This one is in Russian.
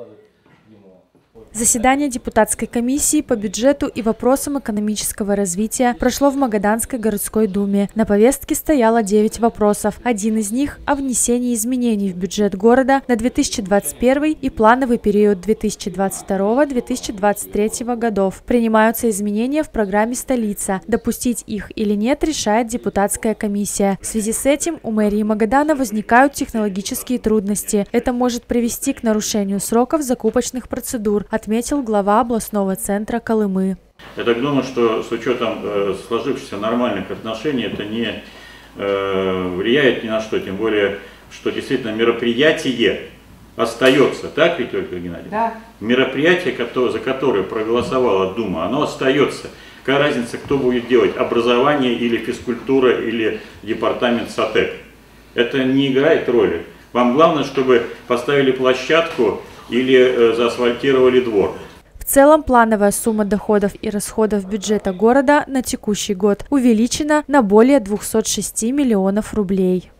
brother. Заседание депутатской комиссии по бюджету и вопросам экономического развития прошло в Магаданской городской думе. На повестке стояло 9 вопросов. Один из них – о внесении изменений в бюджет города на 2021 и плановый период 2022-2023 годов. Принимаются изменения в программе «Столица». Допустить их или нет решает депутатская комиссия. В связи с этим у мэрии Магадана возникают технологические трудности. Это может привести к нарушению сроков закупочных процедур, а отметил глава областного центра Колымы. Я так думаю, что с учетом э, сложившихся нормальных отношений это не э, влияет ни на что, тем более, что действительно мероприятие остается, так ведь, Ольга Геннадьевна? Да. Мероприятие, которое, за которое проголосовала Дума, оно остается. Какая разница, кто будет делать, образование или физкультура, или департамент САТЭК? Это не играет роли. Вам главное, чтобы поставили площадку или э, заасфальтировали двор. В целом плановая сумма доходов и расходов бюджета города на текущий год увеличена на более 206 миллионов рублей.